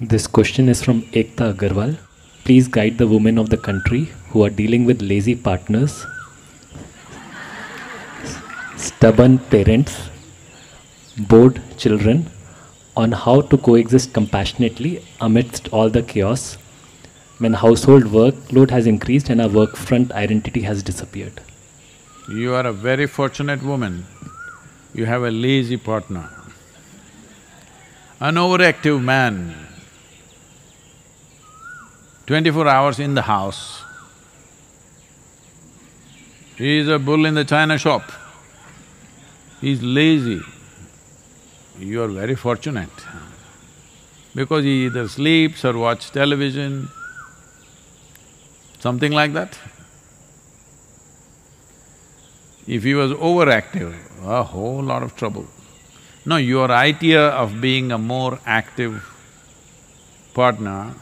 This question is from Ekta Agarwal. Please guide the women of the country who are dealing with lazy partners, stubborn parents, bored children on how to coexist compassionately amidst all the chaos when household workload has increased and our work front identity has disappeared. You are a very fortunate woman. You have a lazy partner. An overactive man, twenty-four hours in the house, he is a bull in the china shop. He's lazy. You are very fortunate because he either sleeps or watch television, something like that. If he was overactive, a whole lot of trouble. No, your idea of being a more active partner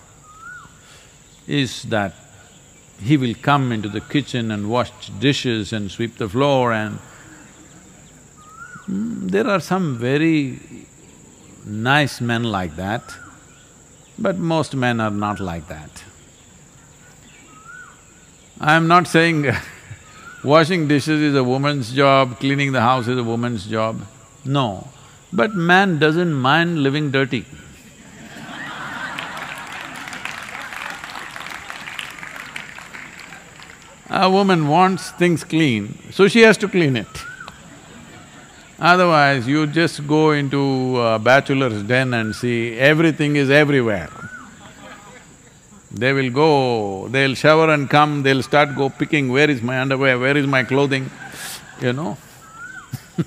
is that he will come into the kitchen and wash dishes and sweep the floor and… Mm, there are some very nice men like that, but most men are not like that. I'm not saying washing dishes is a woman's job, cleaning the house is a woman's job. No, but man doesn't mind living dirty. A woman wants things clean, so she has to clean it. Otherwise, you just go into a bachelor's den and see everything is everywhere. They will go, they'll shower and come, they'll start go picking, where is my underwear, where is my clothing, you know.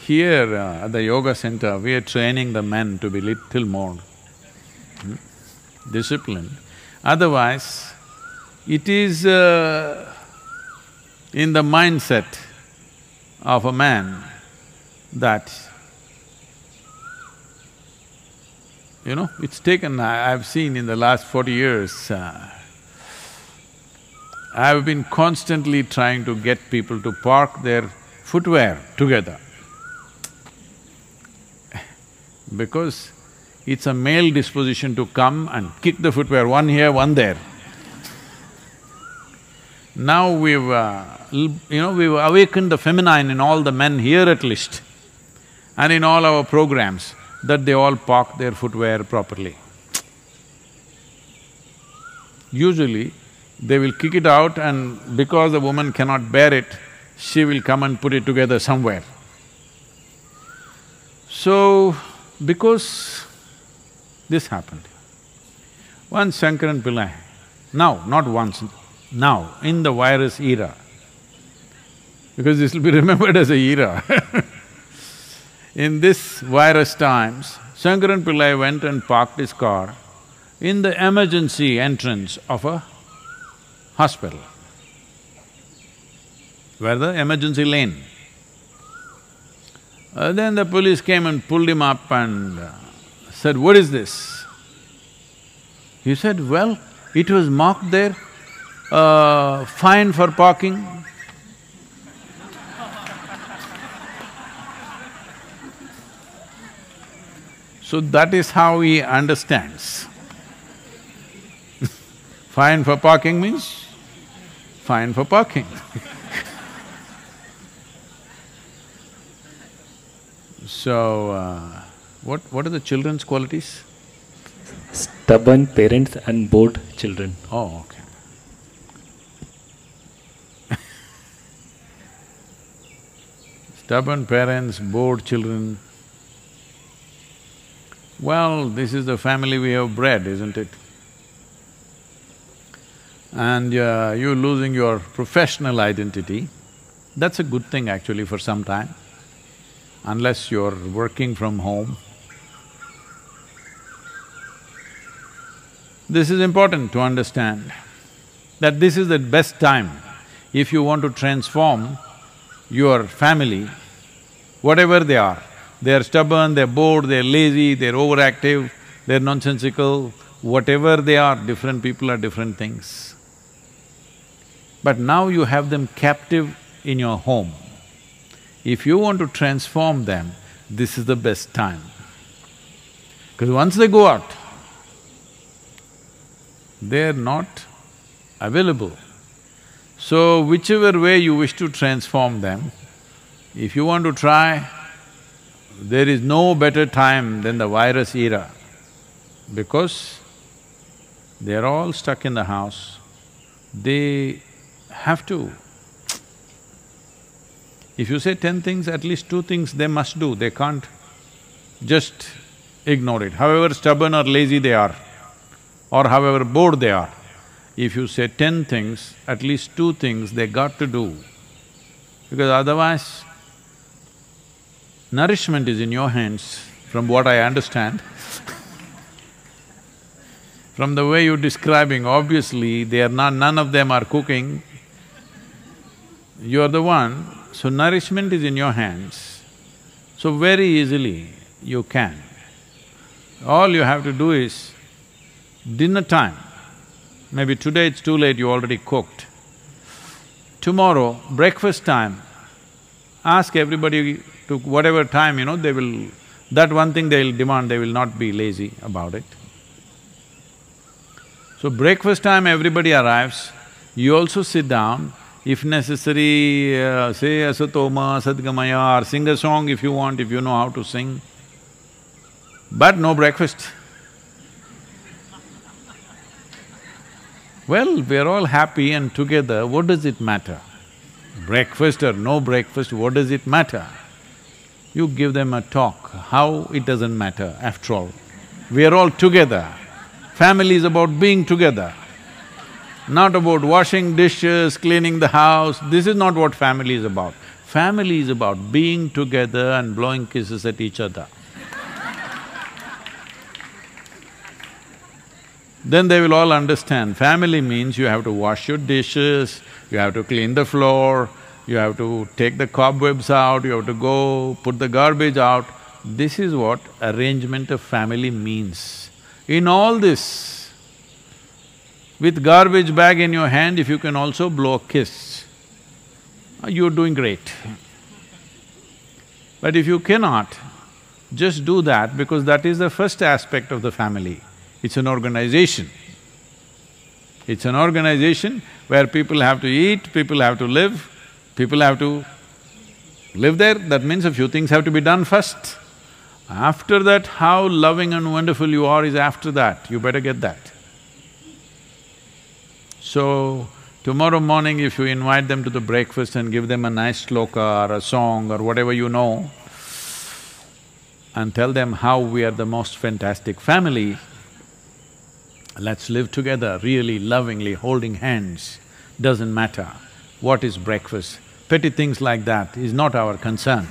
Here uh, at the yoga center, we are training the men to be little more hmm, disciplined. Otherwise, it is uh, in the mindset of a man that You know, it's taken… I've seen in the last forty years, uh, I've been constantly trying to get people to park their footwear together. Because it's a male disposition to come and kick the footwear, one here, one there. Now we've, uh, you know, we've awakened the feminine in all the men here at least and in all our programs that they all park their footwear properly. Usually, they will kick it out and because the woman cannot bear it, she will come and put it together somewhere. So, because this happened, once Shankaran Pillai, now, not once, now, in the virus era, because this will be remembered as a era In this virus times, Shankaran Pillai went and parked his car in the emergency entrance of a hospital, where the emergency lane. Uh, then the police came and pulled him up and uh, said, what is this? He said, well, it was marked there, uh, fine for parking. So that is how he understands. fine for parking means fine for parking So, uh, what… what are the children's qualities? Stubborn parents and bored children. Oh, okay. Stubborn parents, bored children, well, this is the family we have bred, isn't it? And uh, you're losing your professional identity, that's a good thing actually for some time, unless you're working from home. This is important to understand, that this is the best time if you want to transform your family, whatever they are, they're stubborn, they're bored, they're lazy, they're overactive, they're nonsensical, whatever they are, different people are different things. But now you have them captive in your home. If you want to transform them, this is the best time. Because once they go out, they're not available. So whichever way you wish to transform them, if you want to try, there is no better time than the virus era because they're all stuck in the house. They have to. If you say ten things, at least two things they must do, they can't just ignore it, however stubborn or lazy they are, or however bored they are. If you say ten things, at least two things they got to do, because otherwise, nourishment is in your hands, from what I understand. from the way you're describing, obviously they are not… none of them are cooking. You're the one, so nourishment is in your hands. So very easily you can. All you have to do is, dinner time, maybe today it's too late, you already cooked. Tomorrow, breakfast time, ask everybody to whatever time, you know, they will… that one thing they'll demand, they will not be lazy about it. So breakfast time everybody arrives, you also sit down, if necessary, uh, say asatoma, sadgamaya or sing a song if you want, if you know how to sing but no breakfast. Well, we're all happy and together, what does it matter? Breakfast or no breakfast, what does it matter? You give them a talk, how it doesn't matter after all. We are all together. Family is about being together, not about washing dishes, cleaning the house, this is not what family is about. Family is about being together and blowing kisses at each other. Then they will all understand, family means you have to wash your dishes, you have to clean the floor, you have to take the cobwebs out, you have to go put the garbage out. This is what arrangement of family means. In all this, with garbage bag in your hand, if you can also blow a kiss, uh, you're doing great. But if you cannot, just do that because that is the first aspect of the family. It's an organization. It's an organization where people have to eat, people have to live, people have to live there, that means a few things have to be done first. After that, how loving and wonderful you are is after that, you better get that. So, tomorrow morning if you invite them to the breakfast and give them a nice sloka or a song or whatever you know, and tell them how we are the most fantastic family, Let's live together really lovingly, holding hands, doesn't matter what is breakfast. Petty things like that is not our concern.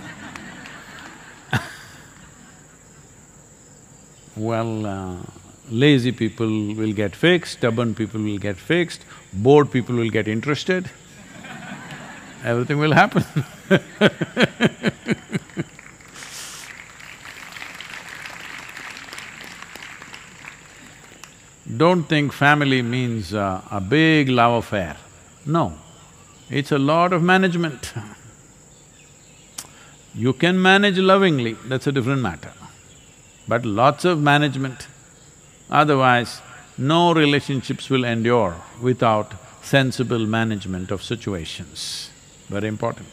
well, uh, lazy people will get fixed, stubborn people will get fixed, bored people will get interested, everything will happen Don't think family means uh, a big love affair. No, it's a lot of management. You can manage lovingly, that's a different matter. But lots of management, otherwise no relationships will endure without sensible management of situations. Very important.